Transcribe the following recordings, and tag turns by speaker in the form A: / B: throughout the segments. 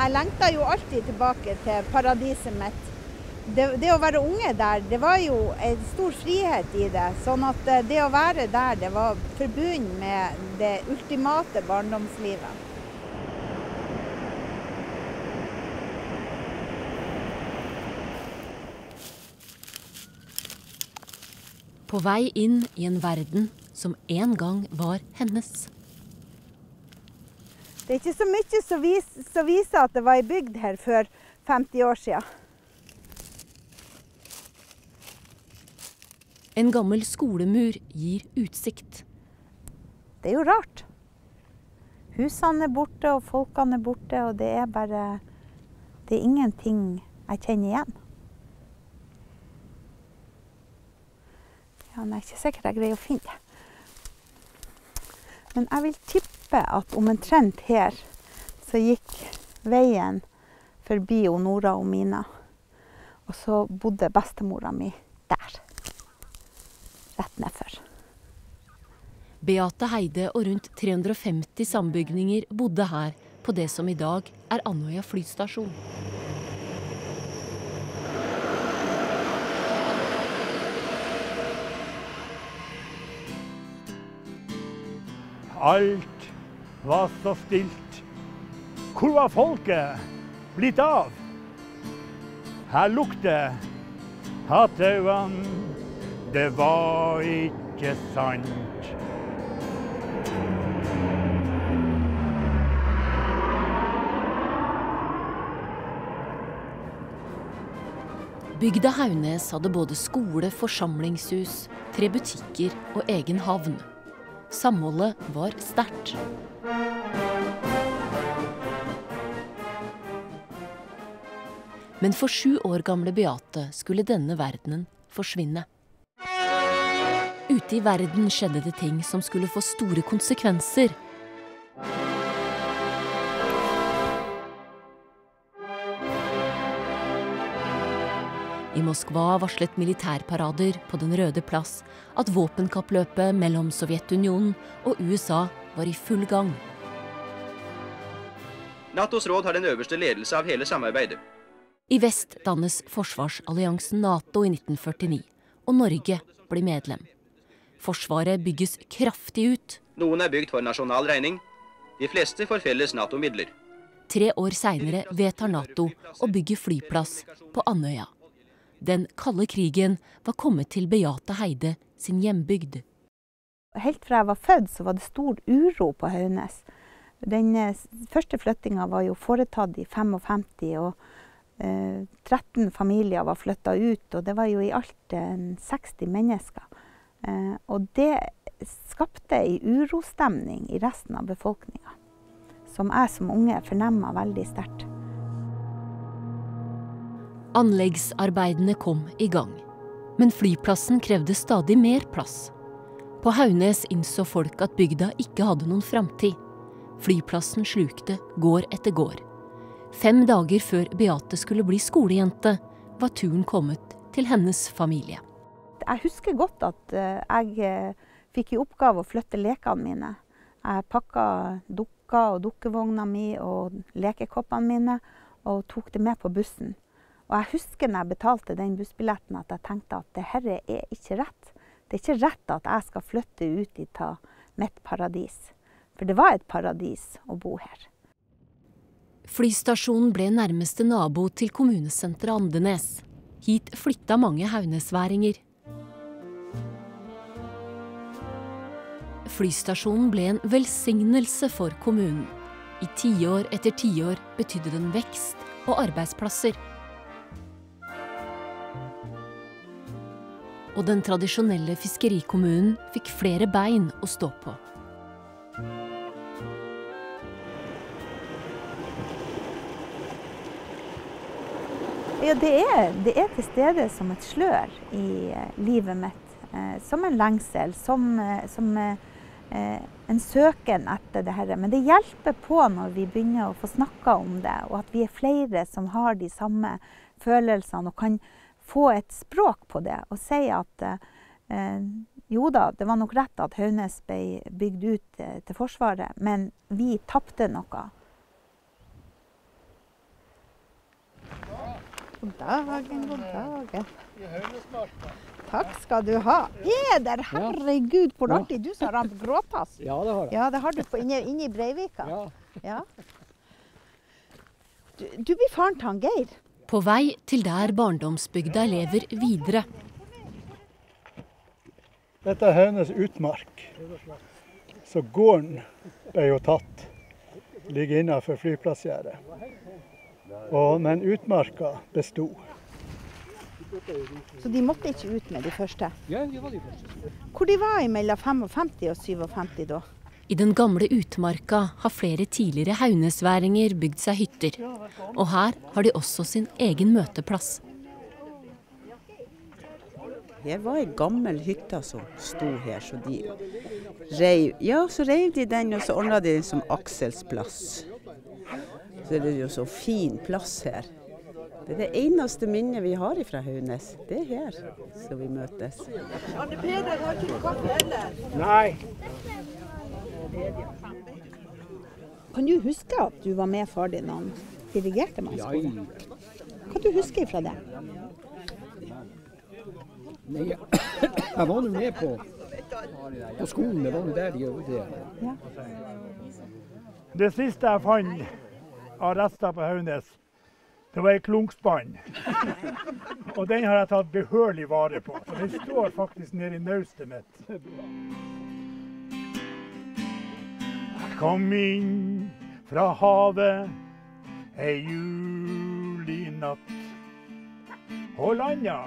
A: jeg lengta jo alltid tilbake til paradiset mitt. Det, det, å være unge der, det var jo en stor frihet i det. Sånn at eh, det å være der, det var forbundet med det ultimate barndomslivet.
B: På vei inn i en verden som en gang var hennes.
A: Det er ikke så mye som, vis, som viser at det var ei bygd her før 50 år siden.
B: En gammel skolemur gir utsikt.
A: Det er jo rart. Husene er borte, og folkene er borte, og det er bare Det er ingenting jeg kjenner igjen. Ja, er ikke sikker jeg greier å finne det. Men jeg vil tippe at omtrent her så gikk veien forbi Nora og Mina. Og så bodde bestemora mi der. Rett nedfor.
B: Beate Heide og rundt 350 sambygninger bodde her på det som i dag er Andøya flystasjon.
C: Alt var så stilt. Hvor var folket blitt av? Her lukter hattauan, Det var ikke sant.
B: Bygda Haunes hadde både skole, forsamlingshus, tre butikker og egen havn. Samholdet var sterkt. Men for sju år gamle Beate skulle denne verdenen forsvinne. Ute i verden skjedde det ting som skulle få store konsekvenser. I Moskva varslet militærparader på Den røde plass at våpenkappløpet mellom Sovjetunionen og USA var i full gang.
D: Natos råd har den øverste ledelse av hele samarbeidet.
B: I vest dannes forsvarsalliansen Nato i 1949, og Norge blir medlem. Forsvaret bygges kraftig ut.
D: Noen er bygd for nasjonal regning. De fleste for felles Nato-midler.
B: Tre år seinere vedtar Nato å bygge flyplass på Andøya. Den kalde krigen var kommet til Beate Heide sin hjembygd.
A: Helt fra jeg var født, så var det stor uro på Haugnes. Den eh, første flyttinga var jo foretatt i 55, og eh, 13 familier var flytta ut. Og det var jo i alt eh, 60 mennesker. Eh, og det skapte ei urostemning i resten av befolkninga. Som jeg som unge fornemma veldig sterkt.
B: Anleggsarbeidene kom i gang. Men flyplassen krevde stadig mer plass. På Haunes innså folk at bygda ikke hadde noen framtid. Flyplassen slukte gård etter gård. Fem dager før Beate skulle bli skolejente, var turen kommet til hennes familie.
A: Jeg husker godt at uh, jeg uh, fikk i oppgave å flytte lekene mine. Jeg pakka dukka og dukkevogna mi og lekekoppene mine og tok det med på bussen. Og jeg husker når jeg betalte den bussbilletten at jeg tenkte at det dette er ikke rett. Det er ikke rett at jeg skal flytte ut ta mitt paradis. For det var et paradis å bo her.
B: Flystasjonen ble nærmeste nabo til kommunesenteret Andenes. Hit flytta mange haunesværinger. Flystasjonen ble en velsignelse for kommunen. I tiår etter tiår betydde den vekst og arbeidsplasser. Og den tradisjonelle fiskerikommunen fikk flere bein å stå på.
A: Ja, det er, det er til stede som et slør i eh, livet mitt. Eh, som en lengsel, som, eh, som en søken etter det dette. Men det hjelper på når vi begynner å få snakka om det, og at vi er flere som har de samme følelsene og kan få et språk på det. Og si at eh, jo da, det var nok rett at Haugnes ble bygd ut til Forsvaret, men vi tapte noe. God dagen, god dagen. Takk skal du ha. Peder, herregud, hvor artig. Du som har på gråtass.
E: Ja, det har jeg.
A: Ja, det har du på inne, inne i Breivika.
E: Ja.
A: Ja. Du, du blir faren til han Geir.
B: På vei til der barndomsbygda lever videre.
C: Dette er hennes utmark. Så gården ble jo tatt. Ligger innenfor flyplassgjerdet. Men utmarka besto.
A: Så de måtte ikke ut med de første.
E: ja, de var de første.
A: Hvor de var mellom 55 og 57 da?
B: I den gamle utmarka har flere tidligere haunesværinger bygd seg hytter. Og her har de også sin egen møteplass.
F: Her var ei gammel hytte som sto her, så de reiv Ja, så reiv de den, og så ordna de den som Aksels plass. Så det er jo så fin plass her. Det er det eneste minnet vi har fra Haunes. Det er her så vi møtes. Anne Peder har ikke kaffe heller.
C: Nei.
A: Kan du huske at du var med far din da han dirigerte
E: Ja,
A: mannskolen? Hva du husker fra det?
E: nei, jeg jeg var nå med på, på skolen. Det var nå der de øvde.
C: Det siste jeg fant av rester på Haunes, det var ei klunkspann. Og den har jeg tatt behørig vare på. Så den står faktisk nede i naustet mitt. Kom inn fra havet ei juli natt og landa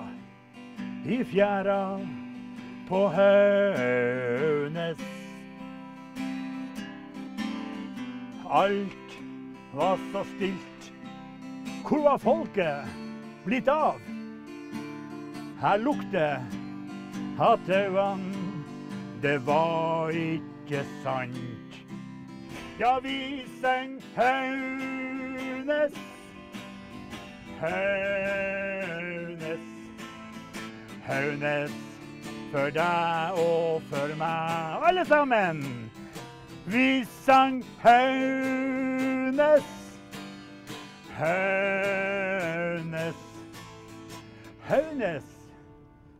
C: i fjæra på Haunes. Alt var så stilt. Hvor var folket blitt av? Her lukter av tauene, det var ikke sant. Ja, vi sang Haunes, Haunes, Haunes for deg og for meg, alle sammen. Vi sang Haunes, Haunes, Haunes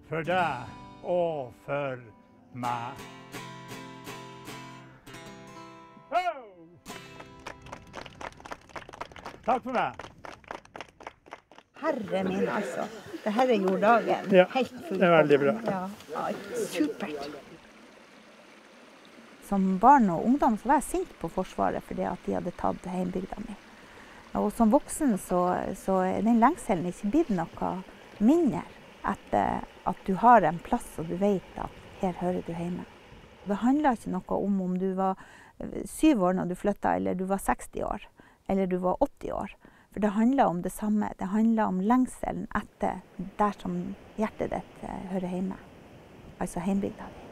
C: for deg og for meg. Takk for meg.
A: Herre min, altså. Det her gjorde dagen
C: Ja,
A: helt full.
C: det er veldig bra.
A: Ja, ja, supert. Som barn og ungdom så var jeg sint på Forsvaret fordi at de hadde tatt heimbygda mi. Og som voksen så, så er den lengselen ikke blitt noe mindre etter at du har en plass og du vet at her hører du hjemme. Det handla ikke noe om om du var eh, syv år når du flytta, eller du var 60 år, eller du var 80 år. For det handler om det samme. Det handler om lengselen etter der som hjertet ditt eh, hører hjemme. Altså heimbygda di.